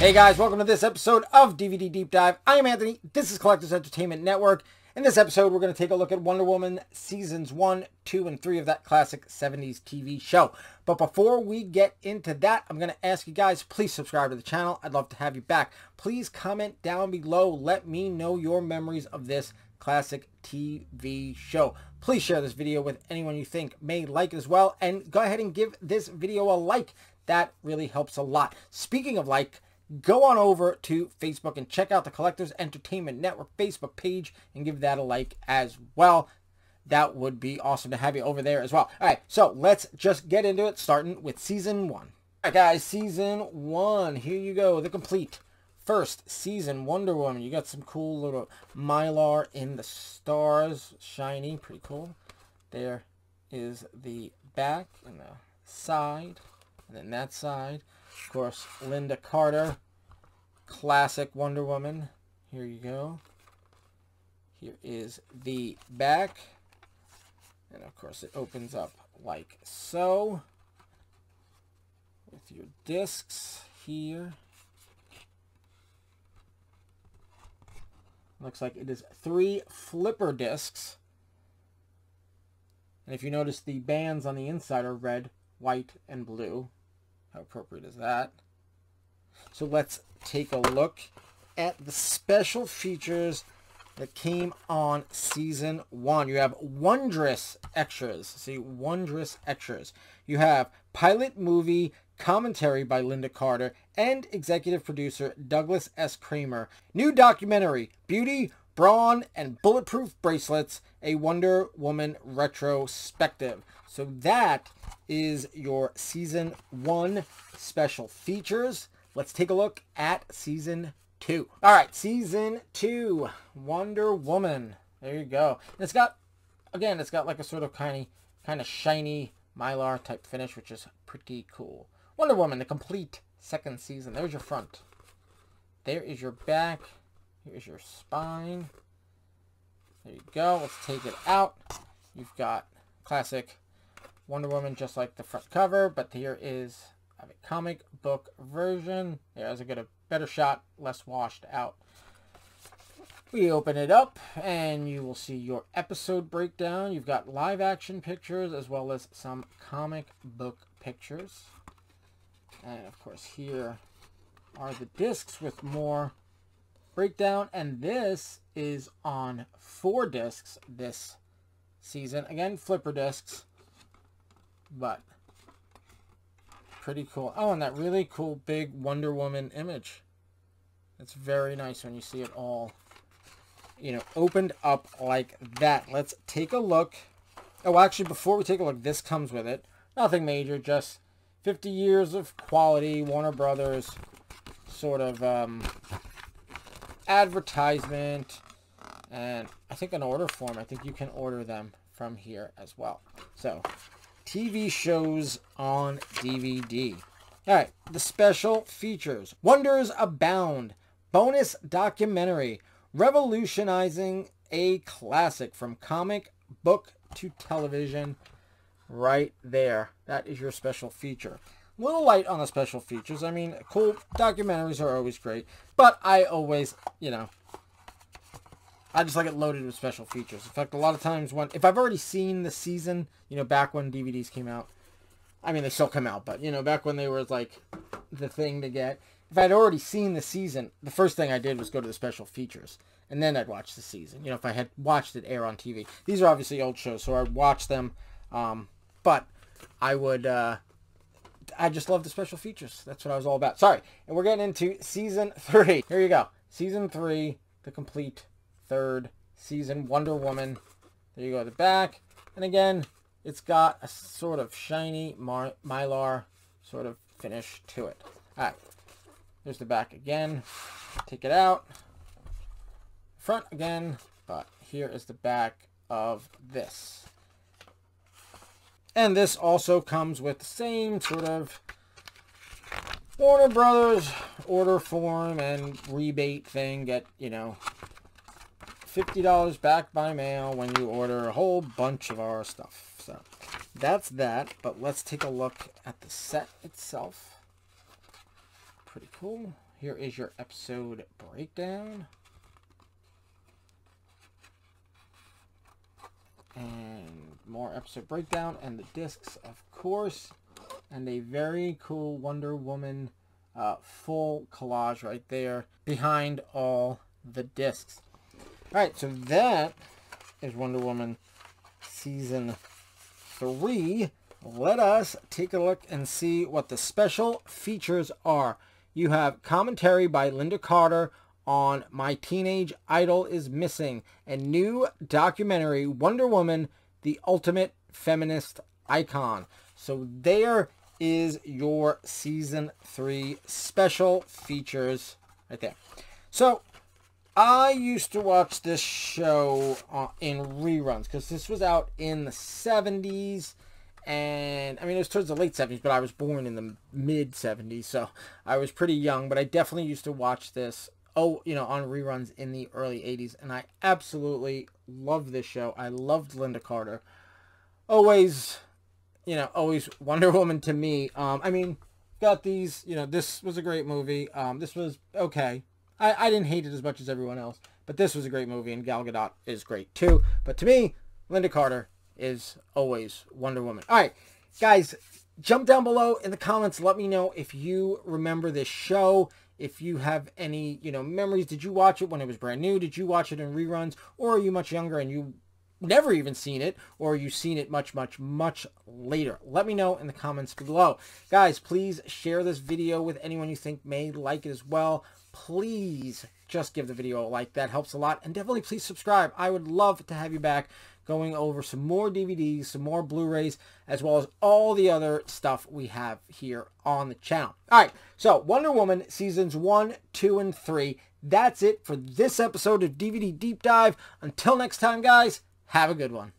Hey guys, welcome to this episode of DVD Deep Dive. I am Anthony. This is Collectors Entertainment Network. In this episode, we're going to take a look at Wonder Woman Seasons 1, 2, and 3 of that classic 70s TV show. But before we get into that, I'm going to ask you guys, please subscribe to the channel. I'd love to have you back. Please comment down below. Let me know your memories of this classic TV show. Please share this video with anyone you think may like as well. And go ahead and give this video a like. That really helps a lot. Speaking of like, go on over to Facebook and check out the Collectors Entertainment Network Facebook page and give that a like as well. That would be awesome to have you over there as well. All right, so let's just get into it, starting with Season 1. All right, guys, Season 1. Here you go, the complete first season Wonder Woman. You got some cool little Mylar in the stars, shiny, pretty cool. There is the back and the side, and then that side. Of course, Lynda Carter, classic Wonder Woman. Here you go. Here is the back. And of course it opens up like so. With your discs here. Looks like it is three flipper discs. And if you notice the bands on the inside are red, white, and blue. How appropriate is that? So let's take a look at the special features that came on season one. You have wondrous extras. See, wondrous extras. You have pilot movie commentary by Lynda Carter and executive producer Douglas S. Cramer. New documentary, Beauty, Brawn, and Bulletproof Bracelets, a Wonder Woman retrospective. So that is your season one special features. Let's take a look at season two. All right, season two, Wonder Woman. There you go. And it's got, again, it's got like a sort of kind of, kind of shiny mylar type finish, which is pretty cool. Wonder Woman, the complete second season. There's your front. There is your back. Here's your spine. There you go. Let's take it out. You've got classic Wonder Woman just like the front cover, but here is a comic book version. There's a get a better shot, less washed out. We open it up and you will see your episode breakdown. You've got live action pictures as well as some comic book pictures. And of course here are the discs with more breakdown. And this is on four discs this season. Again, flipper discs. But pretty cool. Oh, and that really cool big Wonder Woman image. It's very nice when you see it all, you know, opened up like that. Let's take a look. Oh, actually, before we take a look, this comes with it. Nothing major, just 50 years of quality, Warner Brothers sort of um, advertisement, and I think an order form. I think you can order them from here as well. So, TV shows on DVD. All right, the special features. Wonders Abound. Bonus documentary. Revolutionizing a classic from comic book to television. Right there. That is your special feature. A little light on the special features. I mean, cool documentaries are always great. But I always, you know, I just like it loaded with special features. In fact, a lot of times when, if I've already seen the season, you know, back when DVDs came out, I mean, they still come out, but, you know, back when they were, like, the thing to get, if I'd already seen the season, the first thing I did was go to the special features, and then I'd watch the season, you know, if I had watched it air on TV. These are obviously old shows, so I'd watch them, um, but I would, uh, I just love the special features. That's what I was all about. Sorry. And we're getting into season three. Here you go. Season three, the complete third season Wonder Woman. There you go, the back. And again, it's got a sort of shiny mylar sort of finish to it. All right, there's the back again. Take it out. Front again, but here is the back of this. And this also comes with the same sort of Warner Brothers order form and rebate thing. Get, you know, $50 back by mail when you order a whole bunch of our stuff. So that's that. But let's take a look at the set itself. Pretty cool. here is your episode breakdown. And more episode breakdown and the discs, of course. And a very cool Wonder Woman uh, full collage right there behind all the discs. All right, so that is Wonder Woman Season 3. Let us take a look and see what the special features are. You have commentary by Lynda Carter on My Teenage Idol is Missing, a new documentary, Wonder Woman, the Ultimate Feminist Icon. So there is your Season 3 special features right there. So I used to watch this show uh, in reruns because this was out in the 70s and I mean it was towards the late 70s but I was born in the mid 70s so I was pretty young but I definitely used to watch this oh you know on reruns in the early 80s and I absolutely loved this show. I loved Lynda Carter. Always you know always Wonder Woman to me. Um I mean got these you know this was a great movie. Um this was okay I, I didn't hate it as much as everyone else but this was a great movie and Gal Gadot is great too but to me Lynda Carter is always Wonder Woman. All right, guys, jump down below in the comments. Let me know if you remember this show. If you have any, you know, memories. Did you watch it when it was brand new? Did you watch it in reruns? Or are you much younger and you never even seen it or you've seen it much much much later let me know in the comments below guys please share this video with anyone you think may like it as well please just give the video a like that helps a lot and definitely please subscribe i would love to have you back going over some more DVDs, some more Blu-rays, as well as all the other stuff we have here on the channel. All right, so Wonder Woman Seasons 1, 2, and 3. That's it for this episode of DVD Deep Dive. Until next time, guys, have a good one.